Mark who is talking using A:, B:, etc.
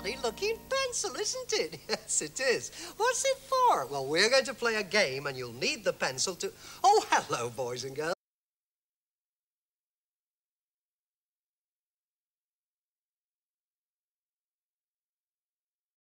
A: funny-looking pencil, isn't it? Yes, it is. What's it for? Well, we're going to play a game, and you'll need the pencil to... Oh, hello, boys and girls.